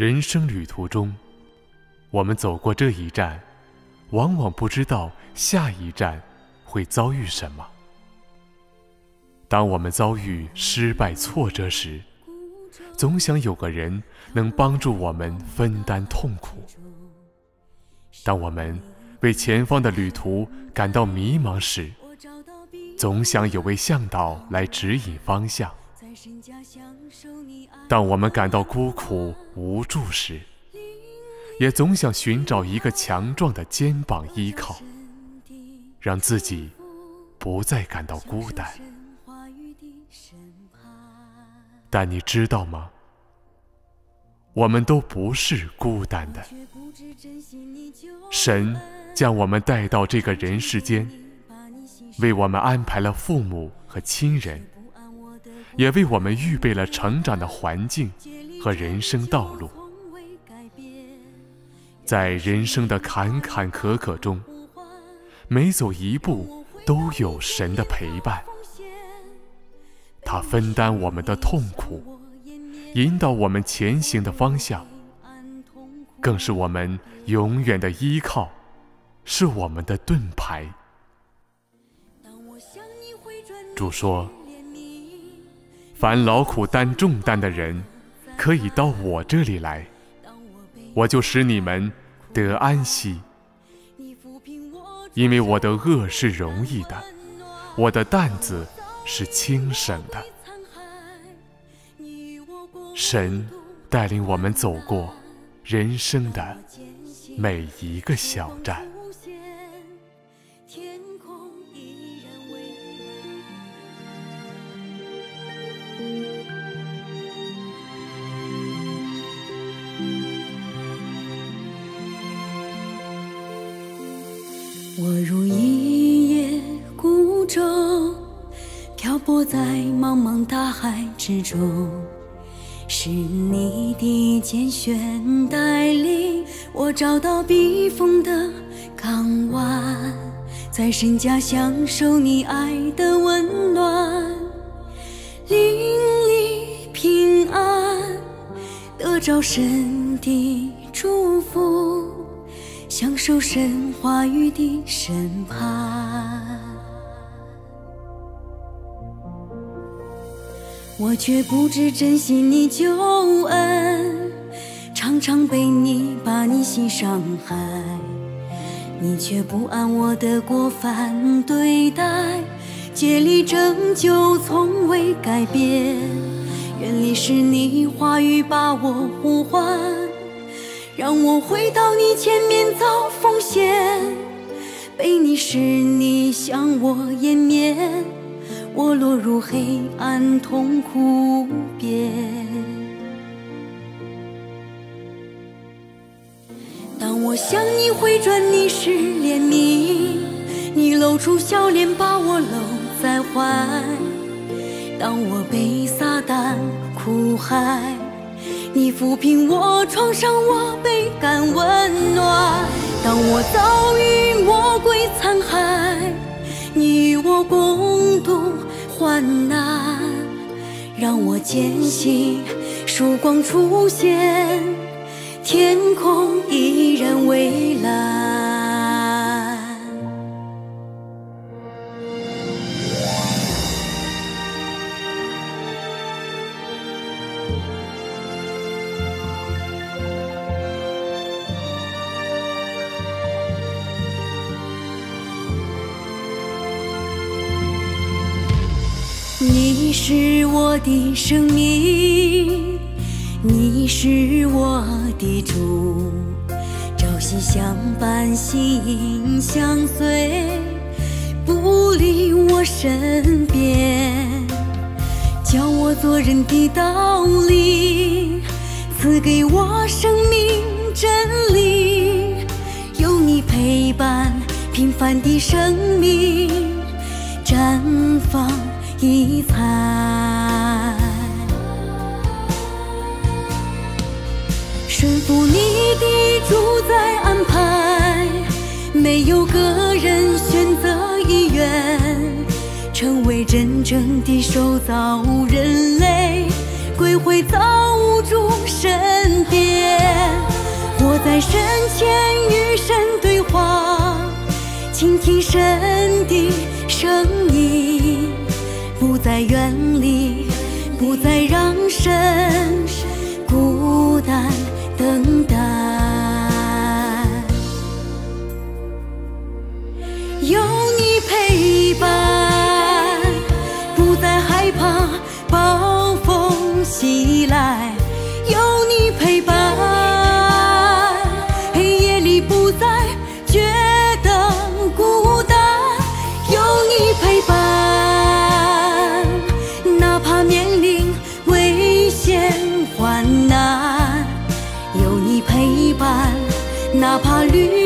人生旅途中，我们走过这一站，往往不知道下一站会遭遇什么。当我们遭遇失败挫折时，总想有个人能帮助我们分担痛苦；当我们为前方的旅途感到迷茫时，总想有位向导来指引方向；当我们感到孤苦无助时，也总想寻找一个强壮的肩膀依靠，让自己不再感到孤单。但你知道吗？我们都不是孤单的。神将我们带到这个人世间，为我们安排了父母和亲人，也为我们预备了成长的环境和人生道路。在人生的坎坎坷坷中，每走一步都有神的陪伴。他分担我们的痛苦，引导我们前行的方向，更是我们永远的依靠，是我们的盾牌。主说：“凡劳苦担重担的人，可以到我这里来，我就使你们得安息。因为我的恶是容易的，我的担子。”是轻省的，神带领我们走过人生的每一个小站。我如一叶孤舟。漂泊在茫茫大海之中，是你的拣选带领我找到避风的港湾，在神家享受你爱的温暖，淋漓平安，得着神的祝福，享受神话语的审判。我却不知珍惜你救恩，常常被你把你心伤害，你却不按我的过犯对待，竭力拯救从未改变。愿力是你话语把我呼唤，让我回到你前面遭奉献，被你使你向我掩面。我落入黑暗痛苦无边，当我向你回转，你是怜悯，你露出笑脸把我搂在怀；当我被撒旦苦害，你抚平我创伤，我倍感温暖；当我遭遇魔鬼残害。你与我共度患难，让我坚信曙光出现，天空依然蔚蓝。你是我的生命，你是我的主，朝夕相伴，心相随，不离我身边，教我做人的道理，赐给我生命真理，有你陪伴，平凡的生命绽放。一彩，顺服你的主宰安排，没有个人选择意愿，成为真正的受造人类，归回造物主身边。我在身前与神对话，倾听神的声音，不再远离，不再让身孤单等待。有你陪伴，不再害怕暴风袭来。有你陪伴，哪怕绿